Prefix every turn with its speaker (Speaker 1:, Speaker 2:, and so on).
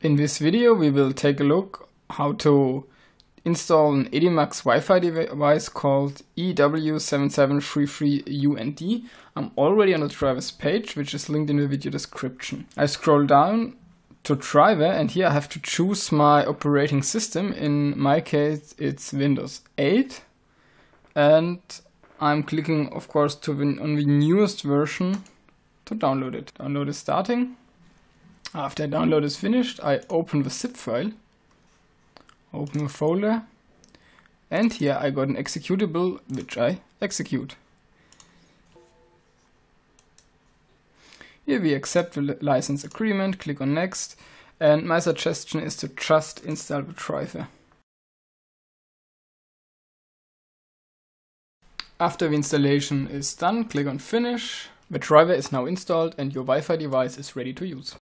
Speaker 1: In this video we will take a look how to install an Edimax Wi-Fi device called EW7733UND. I'm already on the driver's page which is linked in the video description. I scroll down to driver and here I have to choose my operating system. In my case it's Windows 8 and I'm clicking of course to on the newest version to download it. Download is starting. After download is finished, I open the zip file, open the folder, and here I got an executable which I execute. Here we accept the license agreement, click on next, and my suggestion is to just install the driver. After the installation is done, click on finish. The driver is now installed and your Wi-Fi device is ready to use.